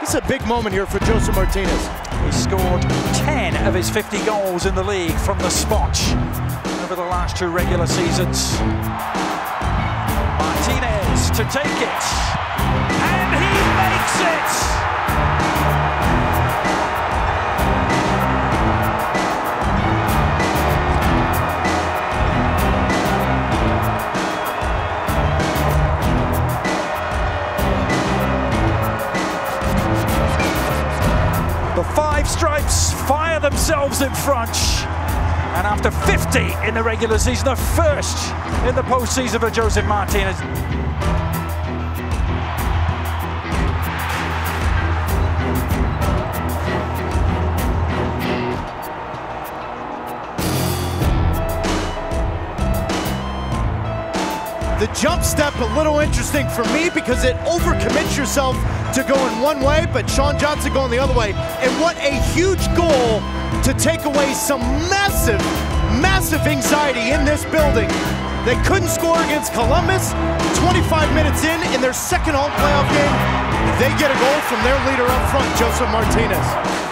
This is a big moment here for Josef Martinez. He scored 10 of his 50 goals in the league from the spot over the last two regular seasons. Martinez to take it, and he makes it! Five stripes fire themselves in front. And after 50 in the regular season, the first in the postseason for Josef Martinez. The jump step a little interesting for me because it overcommits yourself to go in one way, but Sean Johnson going the other way. And what a huge goal to take away some massive, massive anxiety in this building. They couldn't score against Columbus. 25 minutes in, in their second home playoff game, they get a goal from their leader up front, Josef Martinez.